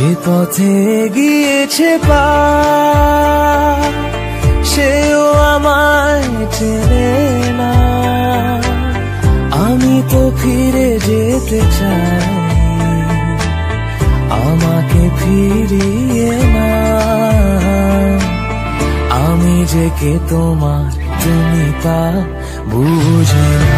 যে পথে গিয়েছে পা, সেও আমায় চেনে না। আমি তো ফিরে যেতে চাই, আমাকে ফিরিয়ে না আমি যে কে তোমার তুমি তা বুঝে না